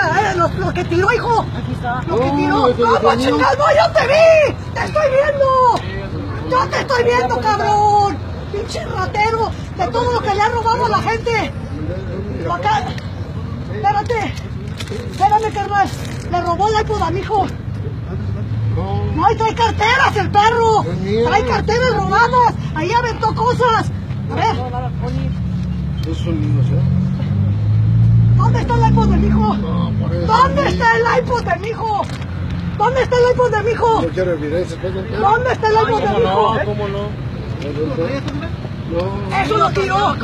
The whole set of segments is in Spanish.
eh, lo, lo que tiró, hijo. Aquí está. Lo que tiró. no ¿Cómo? No, yo te vi. Te estoy viendo. Yo te estoy viendo, cabrón. Pinche ratero. De todo lo que le ha robado a la gente. Acá. Espérate. Espérame, carnal. Le robó el iPod a mi hijo. No, ahí trae carteras el perro. Trae carteras robadas. Ahí aventó cosas. A ver, esos son niños, ¿eh? ¿dónde está el iPod de mi hijo? No, por eso. ¿Dónde está el iPod de mi hijo? ¿Dónde está el iPod de mi hijo? No quiero evidencia. ¿Dónde está el iPod de mi hijo? ¿Cómo no? No, Eso lo tiró.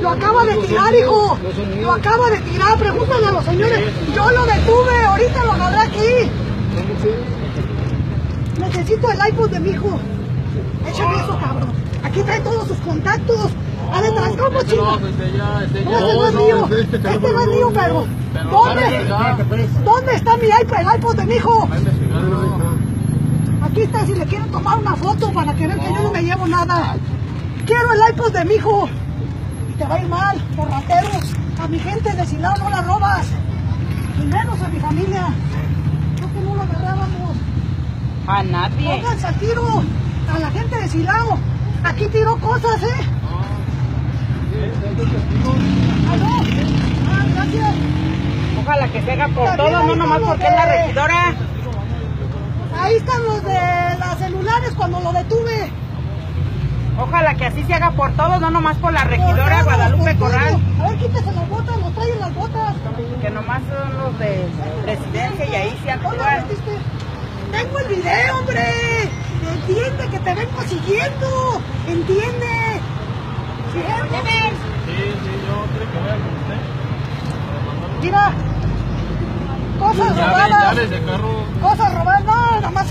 Lo acaba de tirar, hijo. Lo acaba de tirar. Pregúntale a los señores. Yo lo detuve. Ahorita lo agarré aquí. Necesito el iPod de mi hijo. Échame eso, cabrón. Aquí trae todos sus contactos. A detrás, ¿cómo chingo? desde ya, desde No, este no es no, mío. este Este no es no. mío, pero. ¿Dónde? ¿Dónde está mi iPod? El iPod de mi hijo. Aquí está si le quieren tomar una foto para que vean que yo no me llevo nada. Quiero el iPod de mi hijo. Y te va a ir mal, por ratero. A mi gente de Silao no la robas. Y menos a mi familia. Creo que no lo agarrábamos. A nadie. Pónganse al tiro a la gente de Silao. Aquí tiró cosas, ¿eh? Ojalá que se haga por También todo, ahí no nomás porque es la regidora. Ahí están los de las celulares cuando lo detuve. Ojalá que así se haga por todos, no nomás por la Por regidora Guadalupe. Corral, A ver, quítese las botas, los traen las botas. que nomás son los de presidencia y ahí se ¿Dónde actúan. Tengo el video, hombre. Entiende que te vengo siguiendo. Entiende. Sí, sí, yo creo que voy a. Mira. Cosas robadas. llaves de carro. Cosas robadas. No, nada más.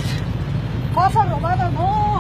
Cosas robadas, no.